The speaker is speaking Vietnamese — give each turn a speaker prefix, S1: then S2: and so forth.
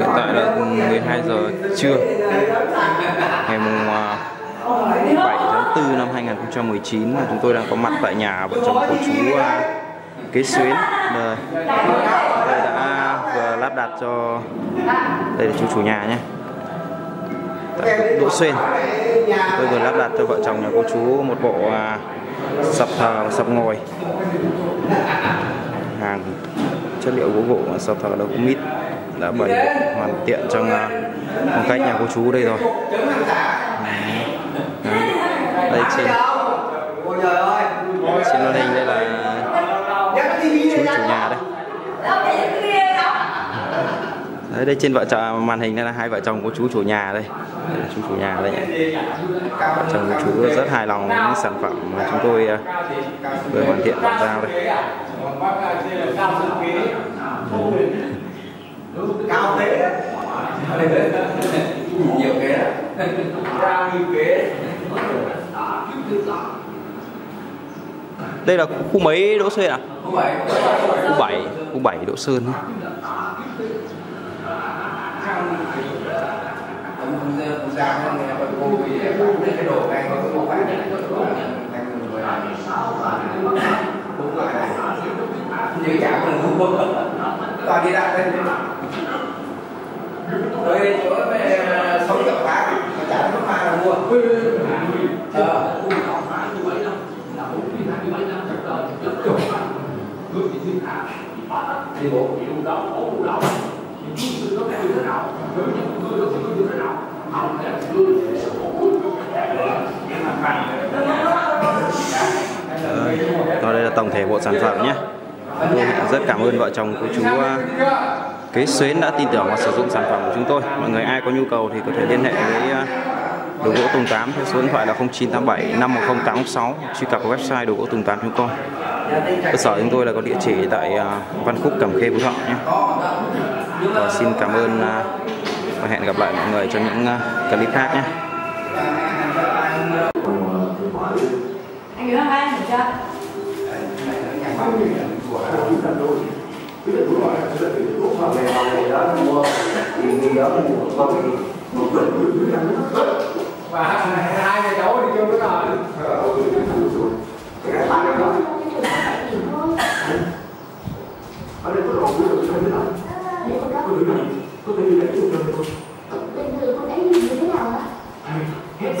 S1: hiện tại là 12 giờ trưa ngày mùng à, 7 tháng 4 năm 2019 chúng tôi đang có mặt tại nhà vợ chồng cô chú à, Kế Xuyến. Đây, tôi đã vừa lắp đặt cho đây là chú chủ nhà nhé. Tại Đỗ Xuyên.
S2: Tôi
S1: vừa lắp đặt cho vợ chồng nhà cô chú một bộ à, sập thờ và sập ngồi. Hàng chất liệu gỗ gỗ sập thờ đâu cũng mít đã bày hoàn thiện trong à, phong cách nhà cô chú đây rồi. Đây trên trên màn hình đây là
S2: chú
S1: chủ nhà đây. Đấy, đây trên vợ chồng à, màn hình đây là hai vợ chồng của chú chủ nhà đây, đây là chú chủ nhà đây.
S2: Vợ chồng của
S1: chú rất hài lòng với những sản phẩm mà chúng tôi à,
S2: vừa hoàn thiện
S1: bàn giao đây
S2: cao thế. Nhiều kế cao như kế
S1: đây là khu mấy Đỗ Sơn à?
S2: Khu 7 Khu
S1: 7, khu 7 Đỗ Sơn ấy.
S2: Ông ra con nghe con cô vì cái đồ này có cái bộ bài này đúng lại này như chả cần mua. Toàn đi đặt lên tới chỗ sống tập cá mà chả có mà là mua
S1: ờ. Đi bộ. Đó đây là tổng thể bộ sản phẩm nhé. Tôi rất cảm ơn vợ chồng cô chú cái Xuyến đã tin tưởng và sử dụng sản phẩm của chúng tôi. Mọi người ai có nhu cầu thì có thể liên hệ với ờ,
S2: đồ
S1: gỗ Tùng Tám theo số điện thoại là 0987 510806 truy cập vào website đồ gỗ Tùng Tám chúng tôi.
S2: Cơ
S1: sở chúng tôi là có địa chỉ tại ờ, Văn Khúc, Cẩm Khê, Phú Thọ nhé. Và xin cảm ơn ờ, và hẹn gặp lại mọi người trong những clip khác nhé.
S3: anh nhớ anh chưa
S2: cái việc đúng hỏi là cái việc đúng hỏi về hàng này đó mua thì vì đó là một con thì một quần như thế nào nữa và hai người cháu đi kêu nữa rồi. Cái bạn. Đó
S3: ở đây có đồ cũng được thế nào có thể có thể đi lấy được không bình thường con cái gì như thế nào á? Hết